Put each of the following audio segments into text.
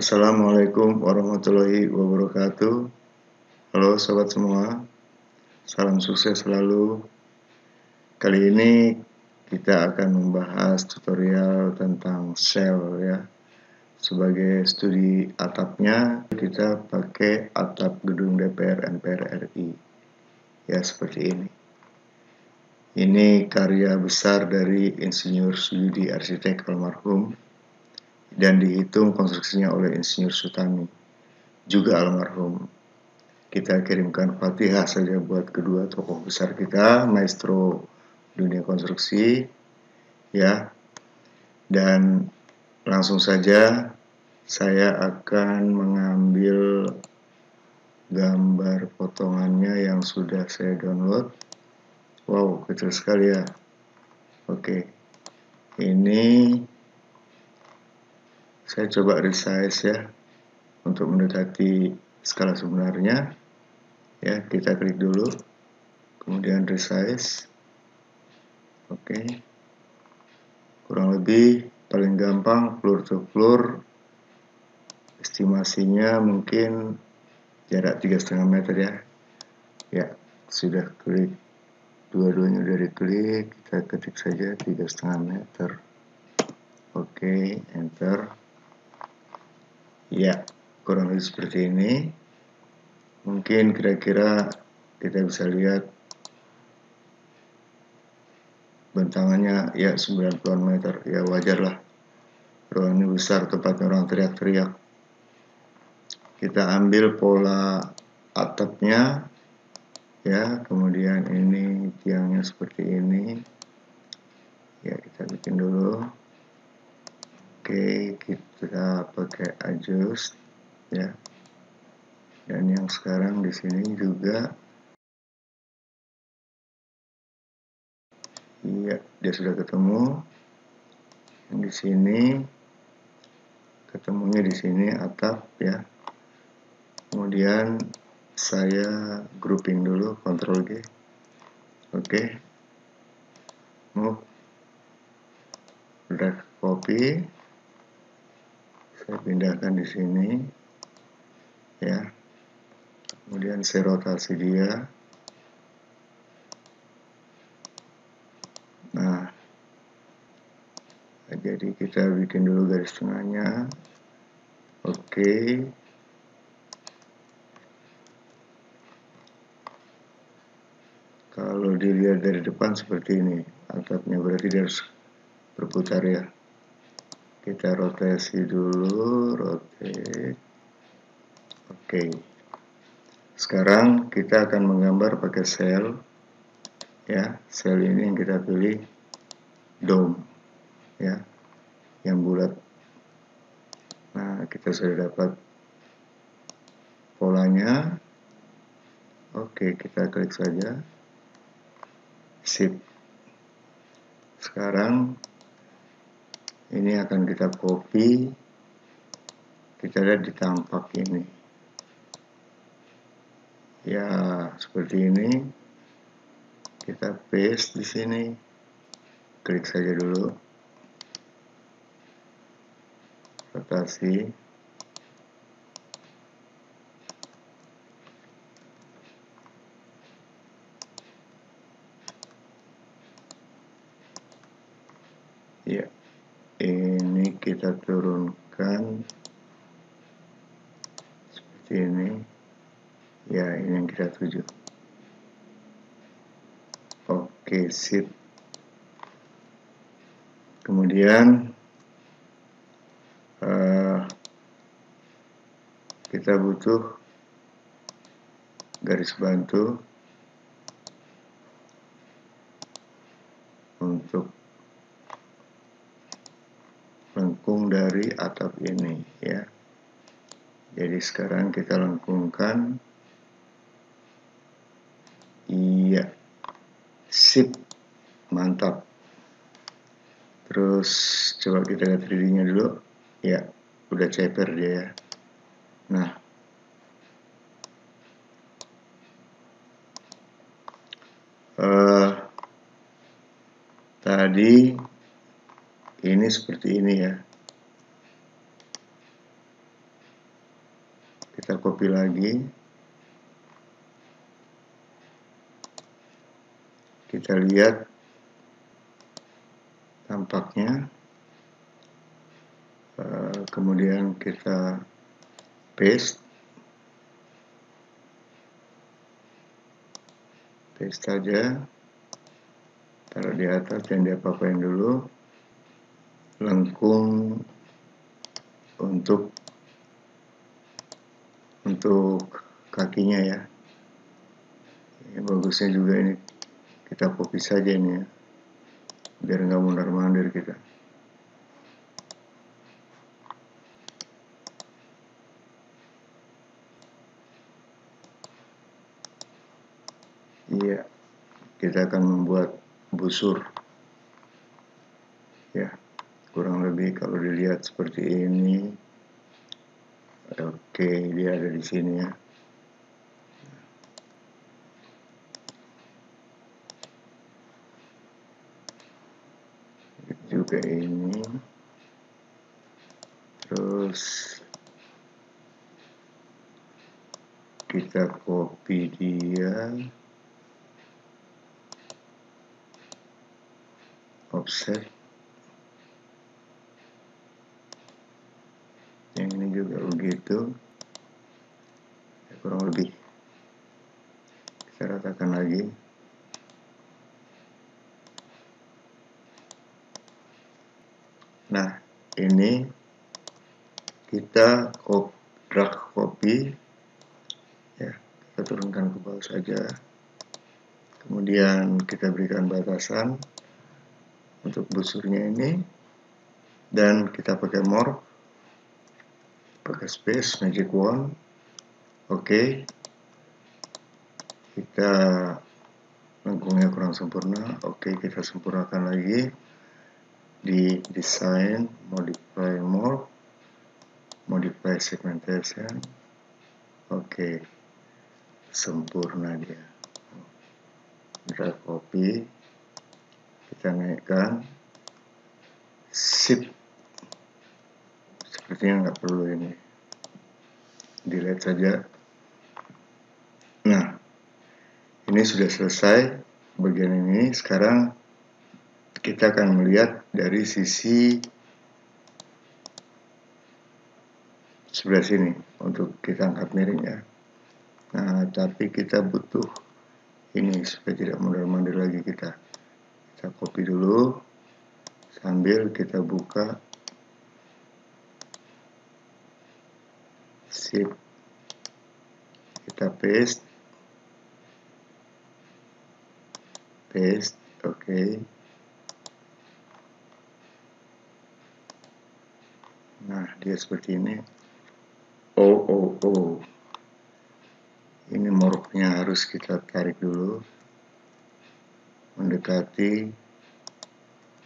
Assalamualaikum warahmatullahi wabarakatuh. Halo sobat semua, salam sukses selalu. Kali ini kita akan membahas tutorial tentang shell ya. Sebagai studi atapnya, kita pakai atap gedung DPR MPR RI. Ya, seperti ini. Ini karya besar dari Insinyur Suyudi Arsitek almarhum dan dihitung konstruksinya oleh Insinyur Sutami, juga almarhum. Kita kirimkan fatihah saja buat kedua tokoh besar kita, maestro dunia konstruksi, ya. Dan langsung saja saya akan mengambil gambar potongannya yang sudah saya download. Wow, kecil sekali ya. Oke, ini saya coba resize ya untuk mendekati skala sebenarnya. Ya kita klik dulu kemudian resize. Oke. Kurang lebih paling gampang floor to floor. Estimasinya mungkin jarak tiga setengah meter ya. Ya sudah klik. Dua-duanya dari klik kita ketik saja tiga setengah meter. Oke enter Ya, kurang lebih seperti ini. Mungkin kira-kira kita bisa lihat bentangannya ya 90 meter. Ya wajar lah. Ruang ini besar, tempatnya orang teriak-teriak. Kita ambil pola atapnya ya, kemudian ini tiangnya seperti ini. Ya, kita bikin dulu oke kita pakai adjust ya. Dan yang sekarang di sini juga. Iya dia sudah ketemu. Yang di sini ketemunya di sini atap ya. Kemudian saya grouping dulu Ctrl G. Oke. Move. Drag copy saya pindahkan di sini ya. Kemudian saya rotasi dia. Nah. Jadi kita bikin dulu garis tengahnya. Oke. Kalau dilihat dari depan seperti ini atapnya berarti dia harus berputar ya kita rotasi dulu rotate oke. Okay. sekarang kita akan menggambar pakai sel ya. Sel ini yang kita pilih dome ya yang bulat. Nah kita sudah dapat polanya. Oke okay, kita klik saja. Sip. Sekarang ini akan kita copy. Kita lihat di tampak ini. Ya seperti ini. Kita paste di sini. Klik saja dulu. Rotasi. Ya ini kita turunkan. Seperti ini. Ya ini yang kita tuju. Oke sip. Kemudian uh, kita butuh garis bantu untuk lengkung dari atap ini ya jadi sekarang kita lengkungkan. Iya. Sip. Mantap. Terus coba kita lihat 3D nya dulu. Ya udah ceper dia ya. Nah. Uh, tadi ini seperti ini ya kita copy lagi. Kita lihat tampaknya. Uh, kemudian kita paste. Paste saja taruh di atas dan diapa-apain dulu. Lengkung untuk untuk kakinya ya. Ini bagusnya juga ini. Kita copy saja ini ya. Biar nggak mundar mandir kita. Iya kita akan membuat busur. Ya kurang lebih kalau dilihat seperti ini oke dia ada di sini ya juga ini terus kita copy dia offset yang ini juga begitu ya, kurang lebih kita ratakan lagi. Nah ini kita drag copy ya kita turunkan ke bawah saja. Kemudian kita berikan batasan untuk busurnya ini. Dan kita pakai morph pakai space magic wand. Oke. okay. Kita lengkungnya kurang sempurna. Oke okay, kita sempurnakan lagi. Di design modify morph modify segmentation. Oke okay. sempurna dia. Drag copy kita naikkan. Sip. Sepertinya nggak perlu ini. Delete saja nah ini sudah selesai bagian ini sekarang kita akan melihat dari sisi sebelah sini untuk kita angkat miring ya. Nah tapi kita butuh ini supaya tidak mundur-mundur lagi kita. Kita copy dulu sambil kita buka sip kita paste paste oke nah dia seperti ini. Oh oh oh. Ini moroknya harus kita tarik dulu. Mendekati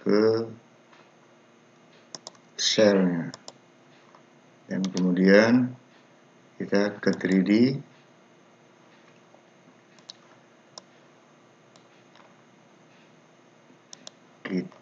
ke shellnya dan kemudian kita ke 3D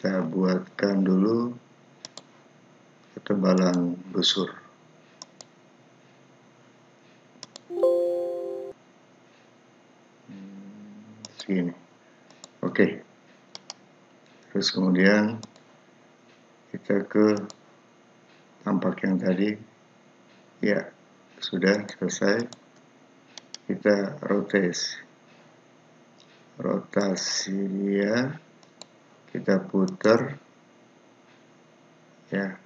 kita buatkan dulu ketebalan busur. Segini. Oke. Terus kemudian kita ke tampak yang tadi. Ya sudah selesai. Kita rotate rotasi dia kita putar. Ya.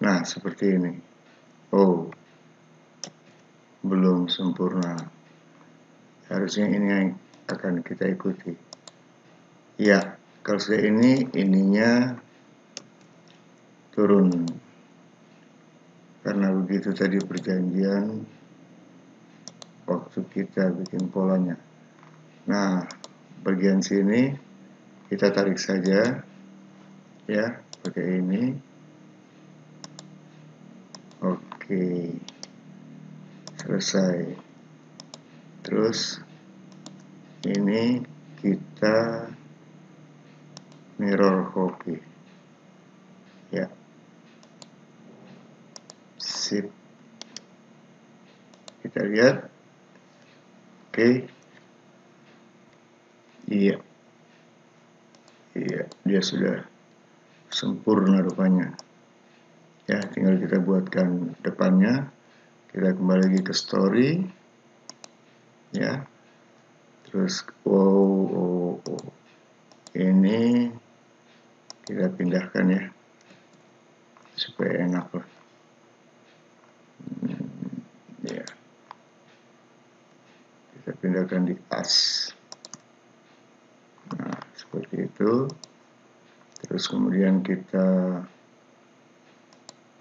Nah seperti ini. Oh. Belum sempurna. Harusnya ini yang akan kita ikuti. Ya kalau sudah ini ininya turun. Karena begitu tadi perjanjian waktu kita bikin polanya. Nah bagian sini kita tarik saja. Ya pakai ini. Oke. Selesai. Terus ini kita mirror copy. Ya. Sip. Kita lihat. Oke. Iya. iya dia sudah sempurna rupanya. Ya tinggal kita buatkan depannya. Kita kembali lagi ke story. Ya. Terus oh, oh, oh. ini kita pindahkan ya supaya enak lah. Hmm, ya. Kita pindahkan di as. Nah seperti itu terus kemudian kita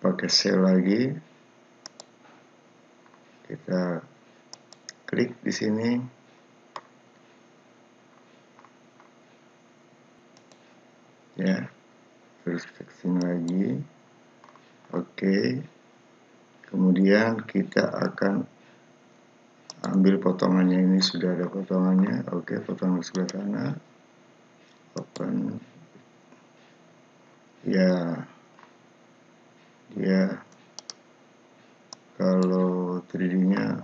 pakai sel lagi. Kita klik di sini. Ya terus ke sini lagi. Oke. Kemudian kita akan ambil potongannya. Ini sudah ada potongannya. Oke potongan sebelah sana. Open ya. Dia kalau 3D nya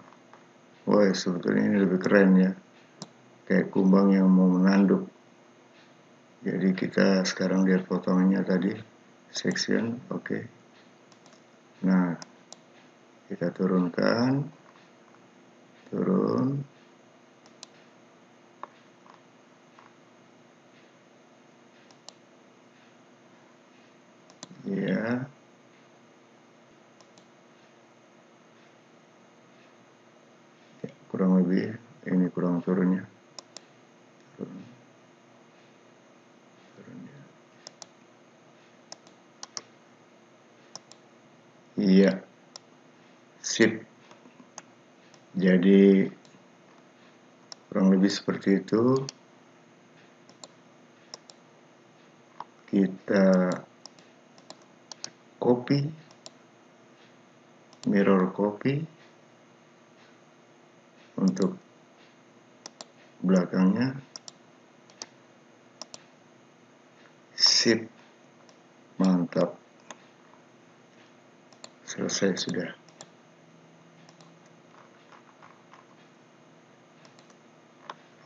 wah sebetulnya ini lebih keren ya. Kayak kumbang yang mau menanduk. Jadi kita sekarang lihat potongannya tadi section oke. Okay. nah kita turunkan turun ya kurang lebih ini kurang turunnya. Turun. turunnya iya. Sip. Jadi kurang lebih seperti itu. Kita copy mirror copy untuk belakangnya sip mantap. Selesai sudah.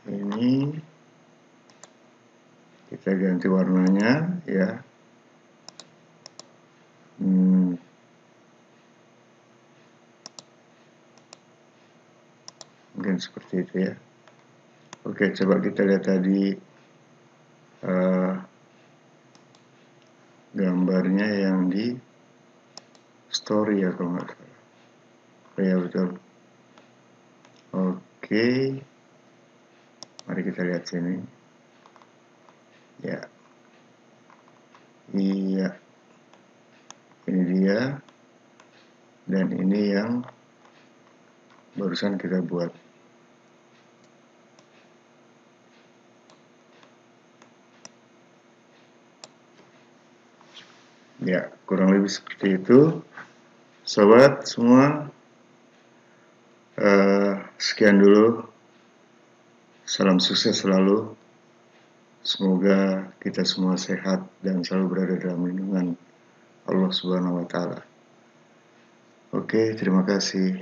Ini kita ganti warnanya ya hmm, mungkin seperti itu ya. Oke coba kita lihat tadi uh, gambarnya yang di story ya kalau nggak salah. Oh, ya betul. Oke. Mari kita lihat sini. Ya. Iya. Ini dia. Dan ini yang barusan kita buat ya kurang lebih seperti itu sobat semua uh, sekian dulu salam sukses selalu semoga kita semua sehat dan selalu berada dalam lindungan Allah Subhanahu wa taala. Oke, terima kasih.